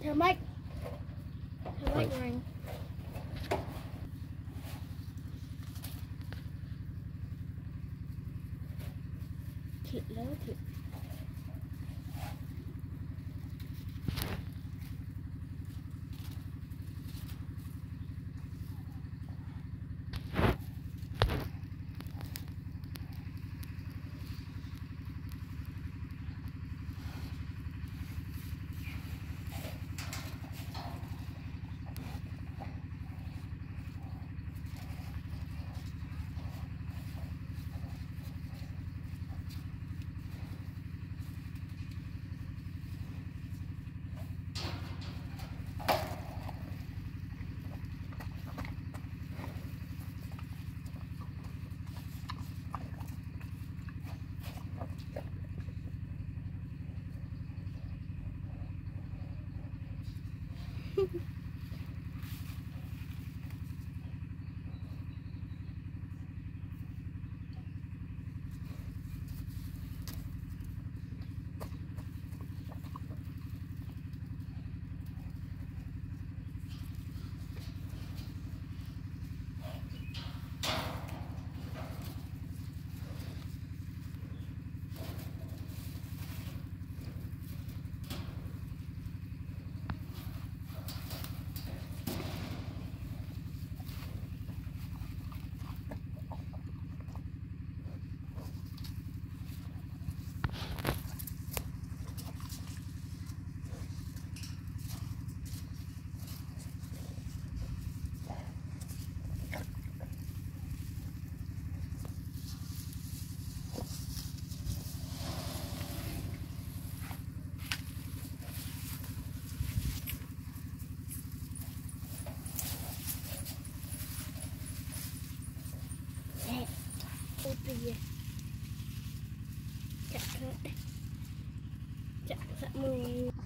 theo mách theo mách của anh thịt lớn thịt ពីចាក់ចាក់សាក់មួយ